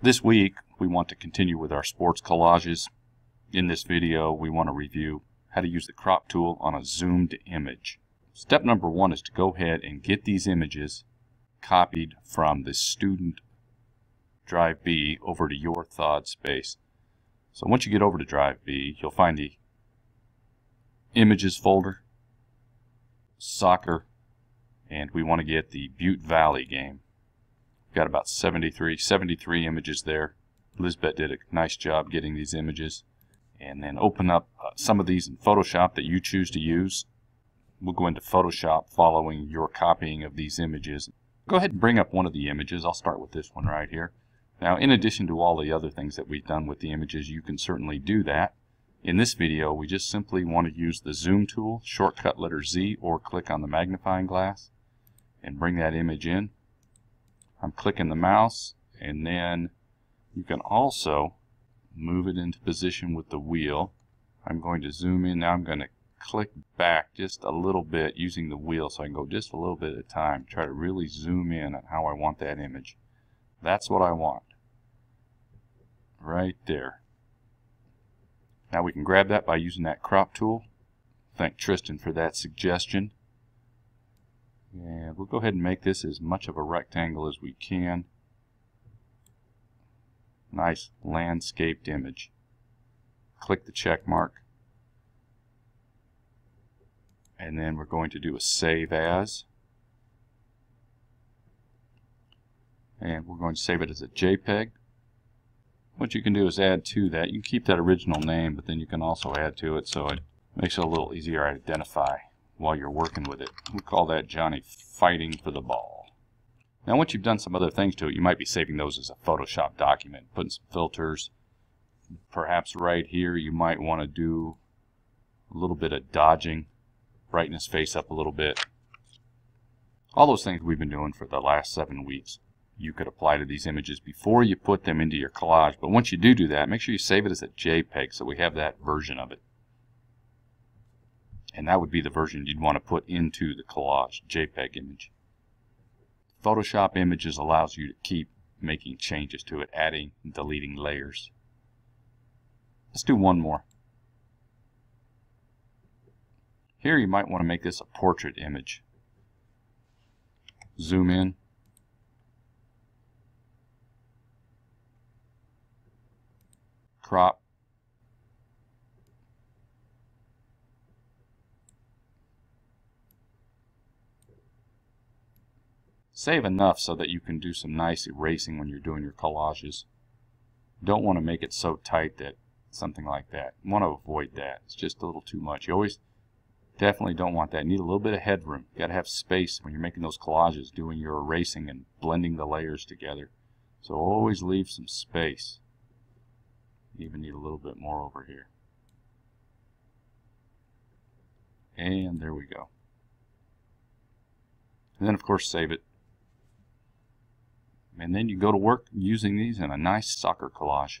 This week, we want to continue with our sports collages. In this video, we want to review how to use the crop tool on a zoomed image. Step number one is to go ahead and get these images copied from the student drive B over to your thawed space. So once you get over to drive B, you'll find the images folder, soccer, and we want to get the Butte Valley game. Got about 73, 73 images there. Lisbeth did a nice job getting these images. And then open up uh, some of these in Photoshop that you choose to use. We'll go into Photoshop following your copying of these images. Go ahead and bring up one of the images. I'll start with this one right here. Now, in addition to all the other things that we've done with the images, you can certainly do that. In this video, we just simply want to use the zoom tool, shortcut letter Z, or click on the magnifying glass and bring that image in. I'm clicking the mouse and then you can also move it into position with the wheel. I'm going to zoom in. Now I'm going to click back just a little bit using the wheel so I can go just a little bit at a time. Try to really zoom in on how I want that image. That's what I want. Right there. Now we can grab that by using that crop tool. Thank Tristan for that suggestion. And we'll go ahead and make this as much of a rectangle as we can. Nice landscaped image. Click the check mark. And then we're going to do a save as. And we're going to save it as a JPEG. What you can do is add to that. You can keep that original name, but then you can also add to it so it makes it a little easier to identify while you're working with it. We'll call that Johnny fighting for the ball. Now once you've done some other things to it, you might be saving those as a Photoshop document, putting some filters. Perhaps right here you might want to do a little bit of dodging, brighten his face up a little bit. All those things we've been doing for the last seven weeks you could apply to these images before you put them into your collage. But once you do do that, make sure you save it as a JPEG so we have that version of it. And that would be the version you'd want to put into the collage JPEG image. Photoshop Images allows you to keep making changes to it, adding and deleting layers. Let's do one more. Here you might want to make this a portrait image. Zoom in. Crop. Save enough so that you can do some nice erasing when you're doing your collages. Don't want to make it so tight that something like that. You want to avoid that. It's just a little too much. You always definitely don't want that. You need a little bit of headroom. You got to have space when you're making those collages, doing your erasing and blending the layers together. So always leave some space. You even need a little bit more over here. And there we go. And then of course save it. And then you go to work using these in a nice soccer collage.